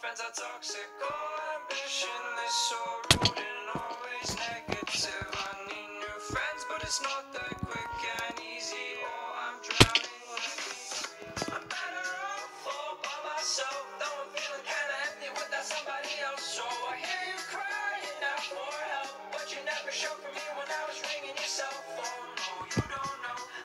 friends are toxic. Oh, ambition is so rude and always negative. I need new friends, but it's not that quick and easy. Oh, I'm drowning. I'm better off all by myself. Though I'm feeling kinda empty without somebody else. So I hear you crying out for help, but you never showed for me when I was ringing yourself.